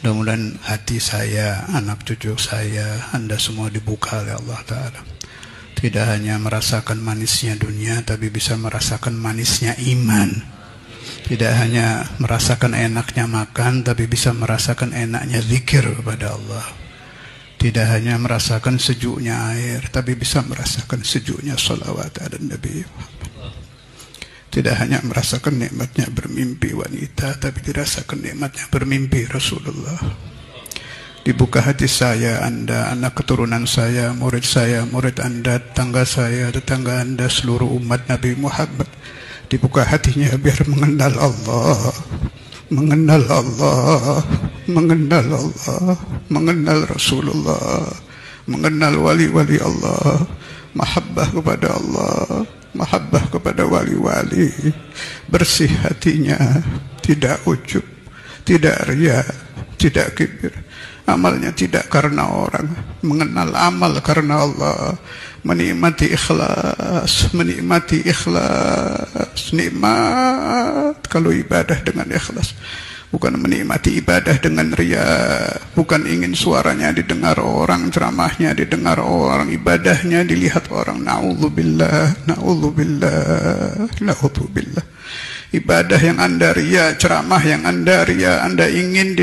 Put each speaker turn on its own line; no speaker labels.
Mudah-mudahan hati saya, anak cucu saya, Anda semua dibuka oleh Allah Ta'ala. Tidak hanya merasakan manisnya dunia, tapi bisa merasakan manisnya iman. Tidak hanya merasakan enaknya makan, tapi bisa merasakan enaknya zikir kepada Allah. Tidak hanya merasakan sejuknya air, tapi bisa merasakan sejuknya salawat ada Nabi Muhammad. Tidak hanya merasakan nikmatnya bermimpi wanita, tapi dirasakan nikmatnya bermimpi Rasulullah. Dibuka hati saya, Anda, anak keturunan saya, murid saya, murid Anda, tetangga saya, tetangga Anda, seluruh umat Nabi Muhammad. Dibuka hatinya biar mengenal Allah. Mengenal Allah, mengenal Allah, mengenal Rasulullah, mengenal wali-wali Allah, mahabbah kepada Allah, mahabbah kepada wali-wali, bersih hatinya, tidak ujub, tidak ria, tidak kibir. Amalnya tidak karena orang, mengenal amal karena Allah, menikmati ikhlas, menikmati ikhlas, nikmat kalau ibadah dengan ikhlas. Bukan menikmati ibadah dengan ria, bukan ingin suaranya didengar orang, ceramahnya didengar orang, ibadahnya dilihat orang. Nauzubillah, nauzubillah, nauzubillah. Ibadah yang Anda ria, ceramah yang Anda ria, Anda ingin